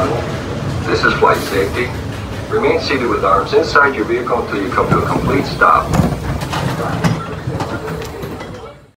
Tunnel. This is flight safety. Remain seated with arms inside your vehicle until you come to a complete stop.